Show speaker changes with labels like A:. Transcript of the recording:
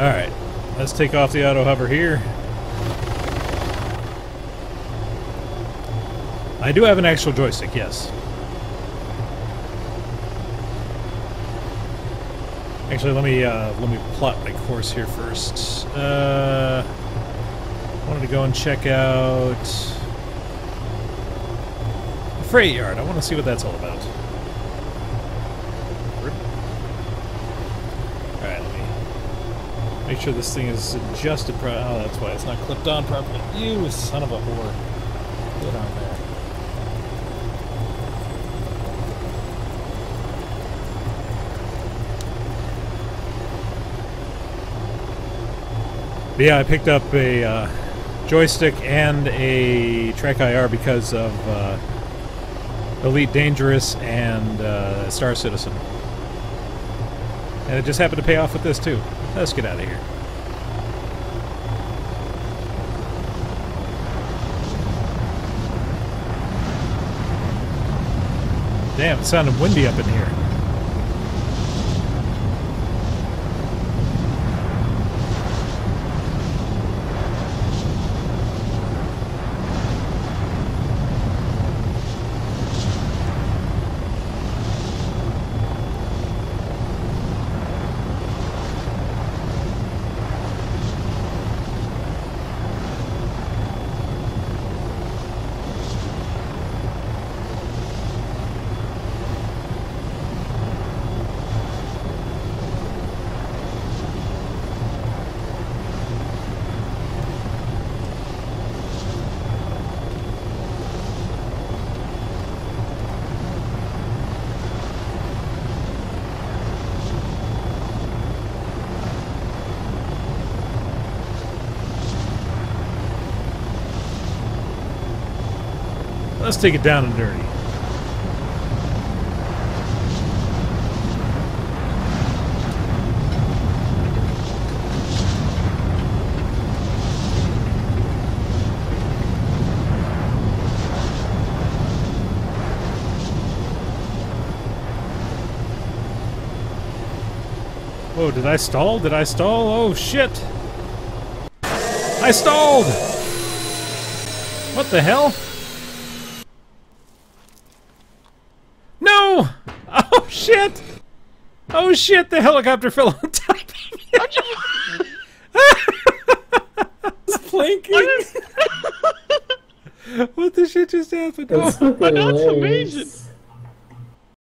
A: Alright, let's take off the auto hover here. I do have an actual joystick, yes. Actually, let me uh, let me plot my course here first. Uh, wanted to go and check out the freight yard. I want to see what that's all about. All right, let me make sure this thing is adjusted. Pro oh, that's why it's not clipped on properly. You son of a whore! Get on there. But yeah, I picked up a uh, joystick and a Track IR because of uh, Elite Dangerous and uh, Star Citizen. And it just happened to pay off with this too. Let's get out of here. Damn, it sounded windy up in here. Let's take it down and dirty. Whoa, did I stall? Did I stall? Oh, shit! I stalled! What the hell? No! Oh, shit! Oh, shit, the helicopter fell on top of me! Planking! what the shit just happened?
B: That's
A: Oh,
B: fucking
C: That's amazing.